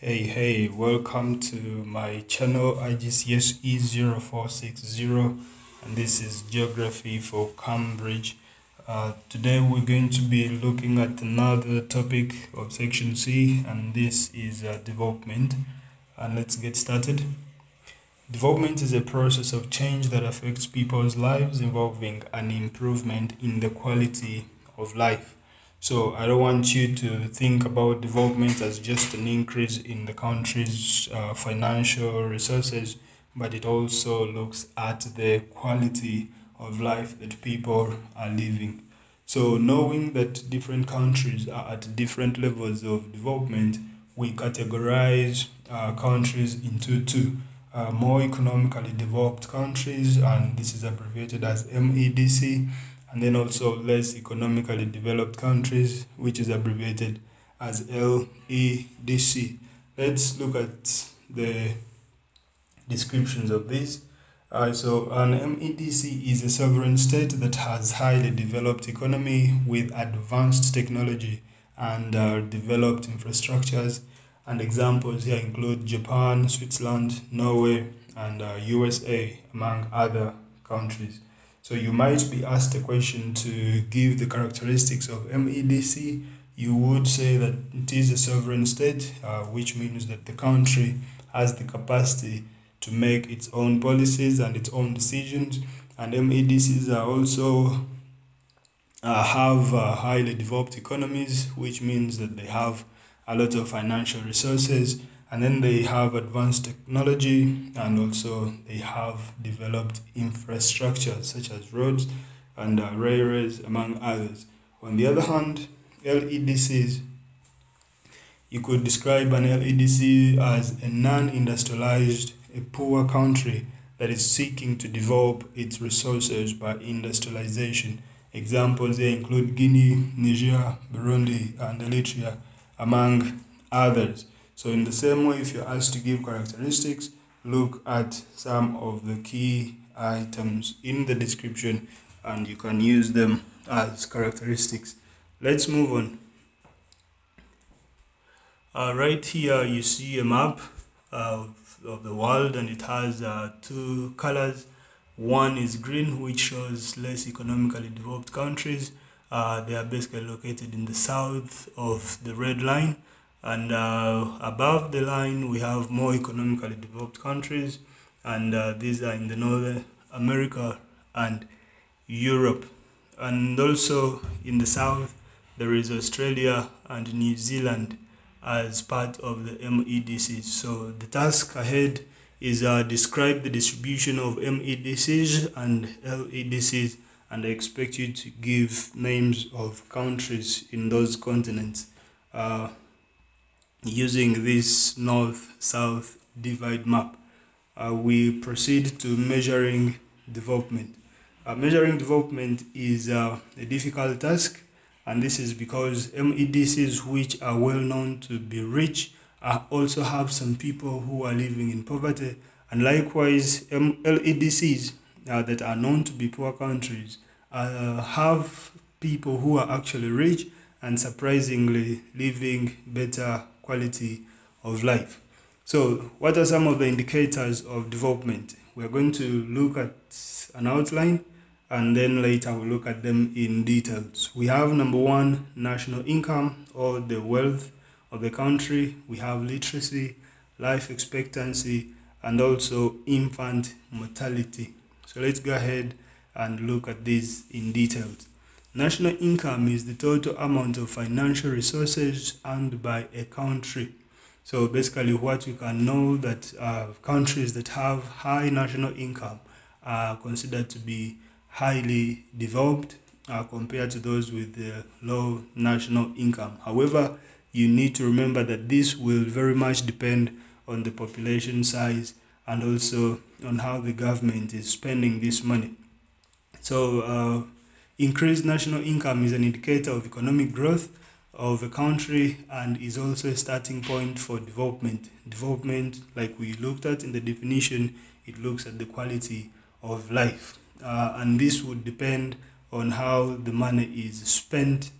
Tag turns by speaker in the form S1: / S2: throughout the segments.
S1: Hey, hey, welcome to my channel IGCSE 0460 and this is Geography for Cambridge. Uh, today we're going to be looking at another topic of section C and this is uh, development and let's get started. Development is a process of change that affects people's lives involving an improvement in the quality of life. So I don't want you to think about development as just an increase in the country's uh, financial resources, but it also looks at the quality of life that people are living. So knowing that different countries are at different levels of development, we categorize uh, countries into two. Uh, more economically developed countries, and this is abbreviated as MEDC, and then also less economically developed countries, which is abbreviated as LEDC. Let's look at the descriptions of this. Uh, so an MEDC is a sovereign state that has highly developed economy with advanced technology and uh, developed infrastructures. And examples here include Japan, Switzerland, Norway, and uh, USA, among other countries. So you might be asked a question to give the characteristics of MEDC. You would say that it is a sovereign state, uh, which means that the country has the capacity to make its own policies and its own decisions. And MEDCs are also uh, have uh, highly developed economies, which means that they have a lot of financial resources and then they have advanced technology and also they have developed infrastructure such as roads and uh, railways among others. On the other hand ledcs you could describe an ledc as a non-industrialized a poor country that is seeking to develop its resources by industrialization. Examples here include guinea niger burundi and eritrea among others so in the same way, if you're asked to give characteristics, look at some of the key items in the description and you can use them as characteristics. Let's move on. Uh, right here you see a map of, of the world and it has uh, two colors. One is green which shows less economically developed countries. Uh, they are basically located in the south of the red line and uh, above the line we have more economically developed countries. And uh, these are in the North america and europe. And also in the south there is australia and new zealand as part of the medcs so the task ahead is uh, describe the distribution of medcs and ledcs and i expect you to give names of countries in those continents. Uh, using this north-south divide map, uh, we proceed to measuring development. Uh, measuring development is uh, a difficult task and this is because MEDCs which are well known to be rich uh, also have some people who are living in poverty and likewise LEDCs uh, that are known to be poor countries uh, have people who are actually rich and surprisingly living better quality of life. So, what are some of the indicators of development? We're going to look at an outline and then later we'll look at them in details. We have number one, national income or the wealth of the country. We have literacy, life expectancy, and also infant mortality. So let's go ahead and look at these in details. National income is the total amount of financial resources earned by a country. So basically what we can know that uh, countries that have high national income are considered to be highly developed uh, compared to those with the low national income. However, you need to remember that this will very much depend on the population size and also on how the government is spending this money. So uh, Increased national income is an indicator of economic growth of a country and is also a starting point for development. Development, like we looked at in the definition, it looks at the quality of life. Uh, and this would depend on how the money is spent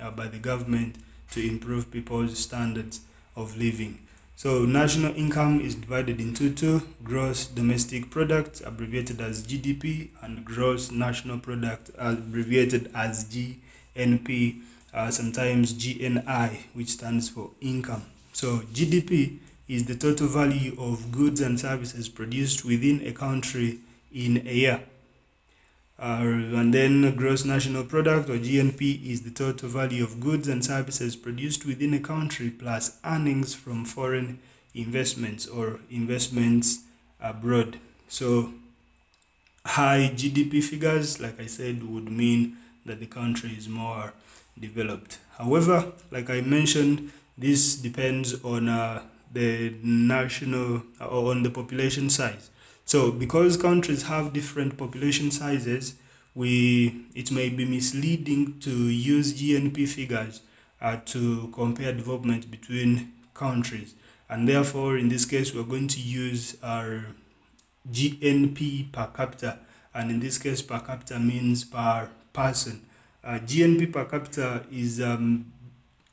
S1: uh, by the government to improve people's standards of living. So national income is divided into two, gross domestic product, abbreviated as GDP, and gross national product, abbreviated as GNP, uh, sometimes GNI, which stands for income. So GDP is the total value of goods and services produced within a country in a year. Uh, and then gross national product or GNP is the total value of goods and services produced within a country plus earnings from foreign investments or investments abroad. So high GDP figures, like I said, would mean that the country is more developed. However, like I mentioned, this depends on uh, the national or on the population size. So because countries have different population sizes, we it may be misleading to use GNP figures uh, to compare development between countries. And therefore, in this case, we're going to use our GNP per capita. And in this case, per capita means per person. Uh, GNP per capita is um,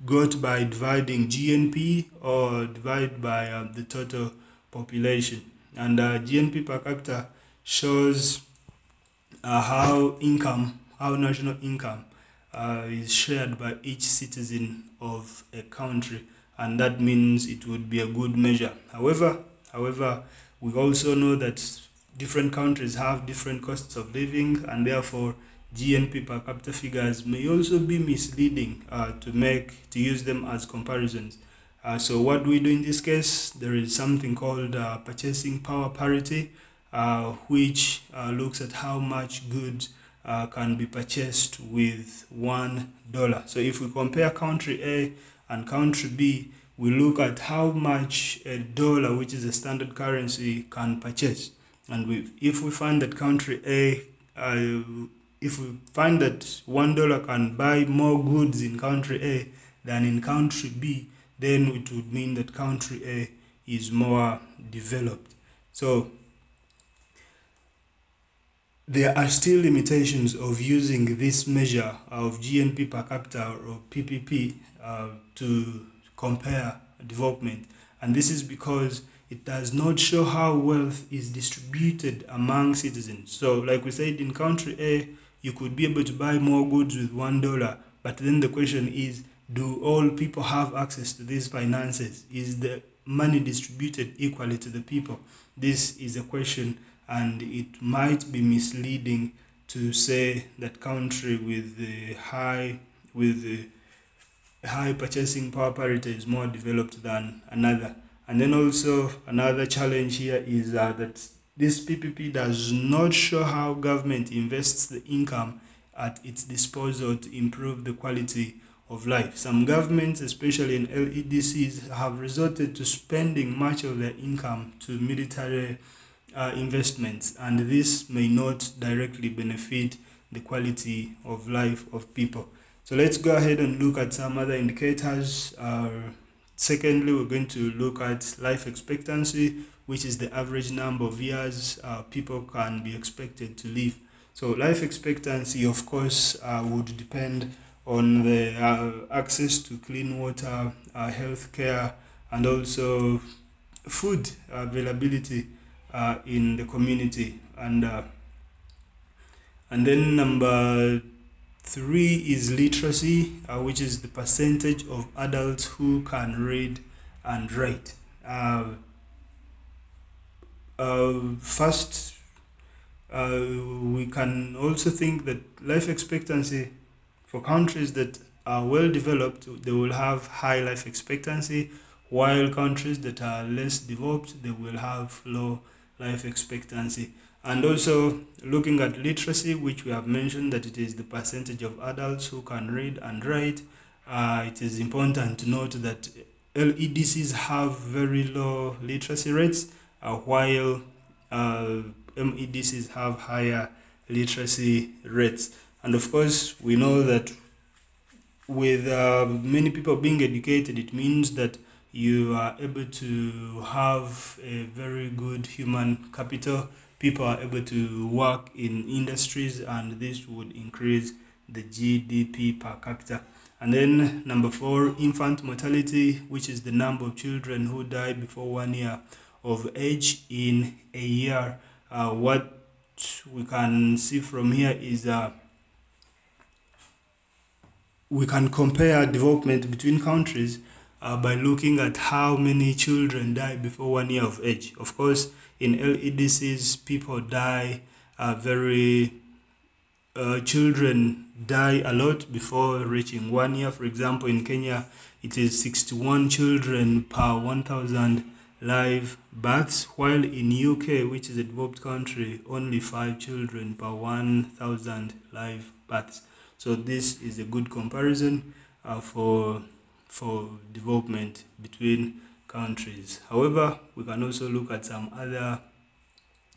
S1: got by dividing GNP or divide by uh, the total population and uh, GNP per capita shows uh, how income, how national income uh, is shared by each citizen of a country, and that means it would be a good measure. However, however, we also know that different countries have different costs of living, and therefore GNP per capita figures may also be misleading uh, to make to use them as comparisons. Uh, so what do we do in this case? There is something called uh, purchasing power parity, uh, which uh, looks at how much goods uh, can be purchased with one dollar. So if we compare country A and country B, we look at how much a dollar, which is a standard currency, can purchase. And we, if we find that country A, uh, if we find that one dollar can buy more goods in country A than in country B, then it would mean that country A is more developed. So there are still limitations of using this measure of GNP per capita or PPP uh, to compare development. And this is because it does not show how wealth is distributed among citizens. So like we said in country A, you could be able to buy more goods with one dollar. But then the question is, do all people have access to these finances? Is the money distributed equally to the people? This is a question, and it might be misleading to say that country with the high with the high purchasing power parity is more developed than another. And then also another challenge here is uh, that this PPP does not show how government invests the income at its disposal to improve the quality of life. Some governments, especially in LEDCs, have resorted to spending much of their income to military uh, investments, and this may not directly benefit the quality of life of people. So let's go ahead and look at some other indicators. Uh, secondly, we're going to look at life expectancy, which is the average number of years uh, people can be expected to live. So life expectancy, of course, uh, would depend on the uh, access to clean water, uh, health care, and also food availability uh, in the community. And, uh, and then number three is literacy, uh, which is the percentage of adults who can read and write. Uh, uh, first, uh, we can also think that life expectancy for countries that are well developed, they will have high life expectancy, while countries that are less developed, they will have low life expectancy. And also looking at literacy, which we have mentioned that it is the percentage of adults who can read and write, uh, it is important to note that LEDCs have very low literacy rates, uh, while uh, MEDCs have higher literacy rates. And of course, we know that with uh, many people being educated, it means that you are able to have a very good human capital. People are able to work in industries, and this would increase the GDP per capita. And then number four, infant mortality, which is the number of children who die before one year of age in a year. Uh, what we can see from here is uh, we can compare development between countries uh, by looking at how many children die before one year of age. Of course, in LEDCs, people die uh, very, uh, children die a lot before reaching one year. For example, in Kenya, it is 61 children per 1,000 live births, while in UK, which is a developed country, only 5 children per 1,000 live births. So this is a good comparison uh, for for development between countries. However, we can also look at some other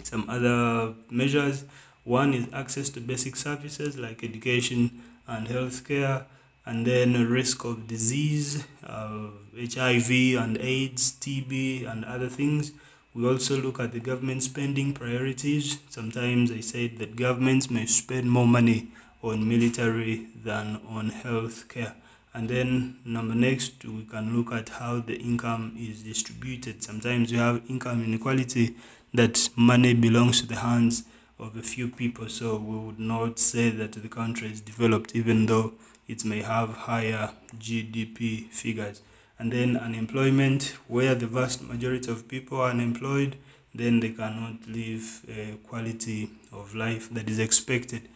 S1: some other measures. One is access to basic services like education and healthcare, and then risk of disease, uh, HIV and AIDS, TB, and other things. We also look at the government spending priorities. Sometimes I said that governments may spend more money on military than on health care. And then number next, we can look at how the income is distributed. Sometimes you have income inequality that money belongs to the hands of a few people. So we would not say that the country is developed, even though it may have higher GDP figures. And then unemployment, where the vast majority of people are unemployed, then they cannot live a quality of life that is expected.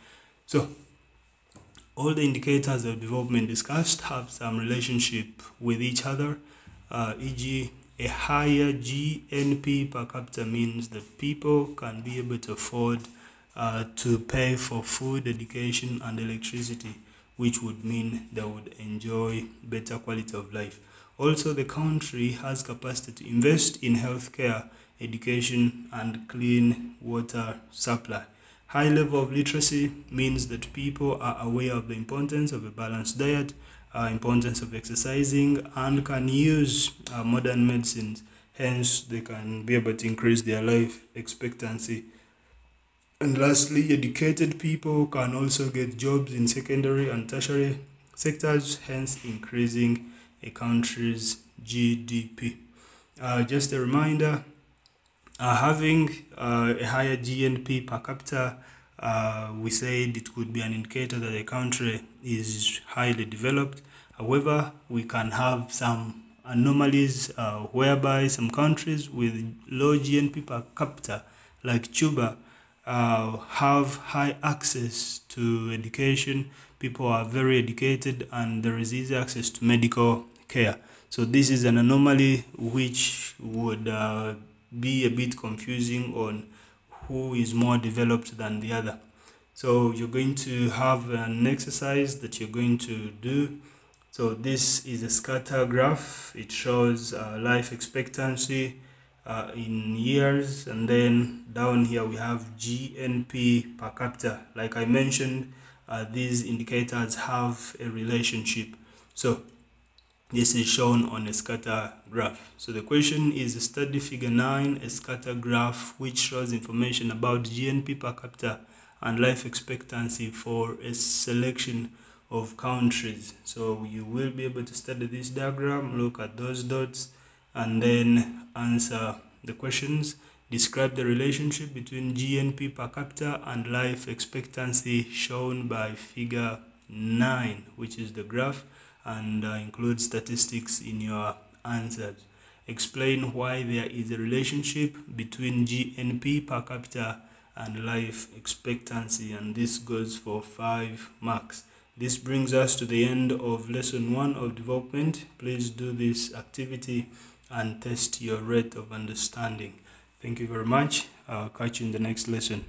S1: So all the indicators of development discussed have some relationship with each other, uh, e.g., a higher GNP per capita means that people can be able to afford uh, to pay for food, education, and electricity, which would mean they would enjoy better quality of life. Also, the country has capacity to invest in healthcare, education, and clean water supply. High level of literacy means that people are aware of the importance of a balanced diet, uh, importance of exercising, and can use uh, modern medicines. Hence, they can be able to increase their life expectancy. And lastly, educated people can also get jobs in secondary and tertiary sectors, hence increasing a country's GDP. Uh, just a reminder uh, having a higher GNP per capita, uh, we said it could be an indicator that the country is highly developed. However, we can have some anomalies uh, whereby some countries with low GNP per capita, like Cuba, uh, have high access to education. People are very educated and there is easy access to medical care. So this is an anomaly which would uh, be a bit confusing on who is more developed than the other. So you're going to have an exercise that you're going to do. So this is a scatter graph. It shows uh, life expectancy uh, in years and then down here we have GNP per capita. Like I mentioned, uh, these indicators have a relationship. So this is shown on a scatter graph. So the question is study figure 9, a scatter graph which shows information about GNP per capita and life expectancy for a selection of countries. So you will be able to study this diagram, look at those dots and then answer the questions. Describe the relationship between GNP per capita and life expectancy shown by figure 9 which is the graph and uh, include statistics in your answers. Explain why there is a relationship between GNP per capita and life expectancy and this goes for 5 marks. This brings us to the end of lesson 1 of development. Please do this activity and test your rate of understanding. Thank you very much. I'll catch you in the next lesson.